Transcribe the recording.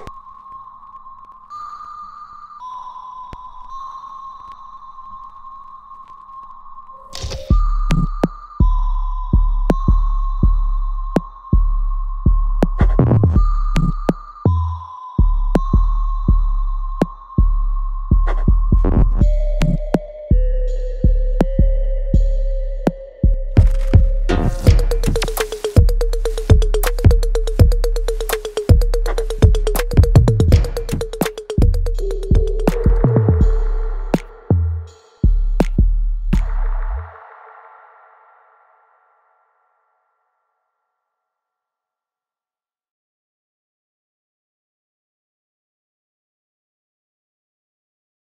you.